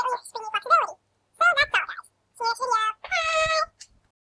あ!